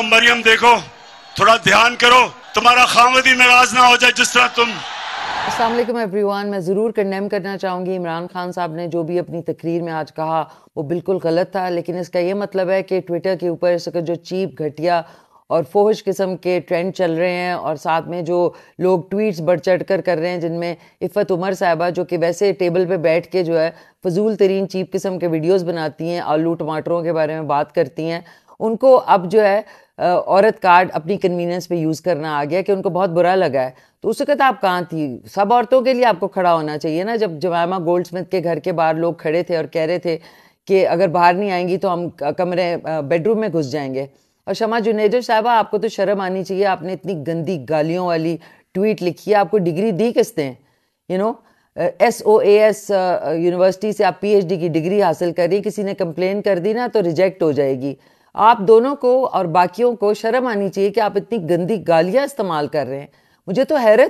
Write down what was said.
तो मरियम देखो, थोड़ा ध्यान करो, तुम्हारा खामदी नाराज़ ना हो जाए जिस तरह तुम। असलम एवरीवन, मैं ज़रूर कंडेम करना चाहूँगी। इमरान खान साहब ने जो भी अपनी तकरीर में आज कहा, वो बिल्कुल गलत था, लेकिन इसका ये मतलब है कि ट्विटर के ऊपर इस जो चीप, घटिया और फोहश किस्म के ट्रेंड चल रहे हैं और साथ में जो लोग ट्वीट्स बढ़ चढ़ कर कर रहे हैं, जिनमें इफ़त उमर साहबा, जो कि वैसे टेबल पे बैठ के जो है, फजूल तरीन चीप किस्म के वीडियोस बनाती हैं, आलू टमाटरों के बारे में बात करती हैं उनको अब जो है औरत कार्ड अपनी कन्वीनियंस पे यूज़ करना आ गया कि उनको बहुत बुरा लगा है। तो उस वक्त आप कहाँ थी? सब औरतों के लिए आपको खड़ा होना चाहिए ना, जब जमामा गोल्ड स्मिथ के घर के बाहर लोग खड़े थे और कह रहे थे कि अगर बाहर नहीं आएँगी तो हम कमरे बेडरूम में घुस जाएँगे। और शमा जुनेजर साहबा, आपको तो शर्म आनी चाहिए, आपने इतनी गंदी गालियों वाली ट्वीट लिखी है, आपको डिग्री दी किसने? You know S O A S university से आप पीएचडी की डिग्री हासिल कर, किसी ने कंप्लेन कर दी ना तो रिजेक्ट हो जाएगी। आप दोनों को और बाकियों को शर्म आनी चाहिए कि आप इतनी गंदी गालियाँ इस्तेमाल कर रहे हैं। मुझे तो हैरत